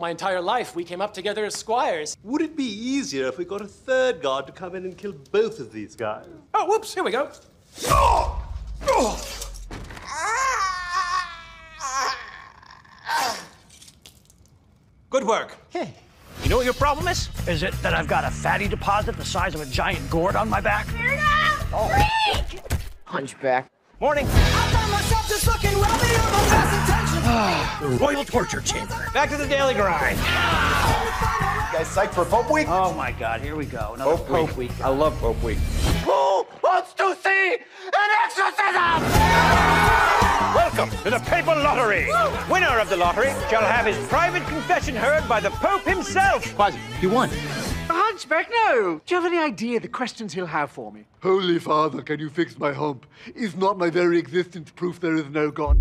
My entire life, we came up together as squires. Would it be easier if we got a third guard to come in and kill both of these guys? Oh, whoops, here we go. Good work. Hey. You know what your problem is? Is it that I've got a fatty deposit the size of a giant gourd on my back? Hunchback. Oh. Morning. The Royal Torture Chamber. Back to the daily grind. guys psyched for Pope Week? Oh my God, here we go. Another Pope, Week. I love Pope Week. Who wants to see an exorcism? Welcome to the Papal Lottery. Winner of the lottery shall have his private confession heard by the Pope himself. Quasi, you won. Hunchback, no. Do you have any idea the questions he'll have for me? Holy Father, can you fix my hump? Is not my very existence proof there is no God?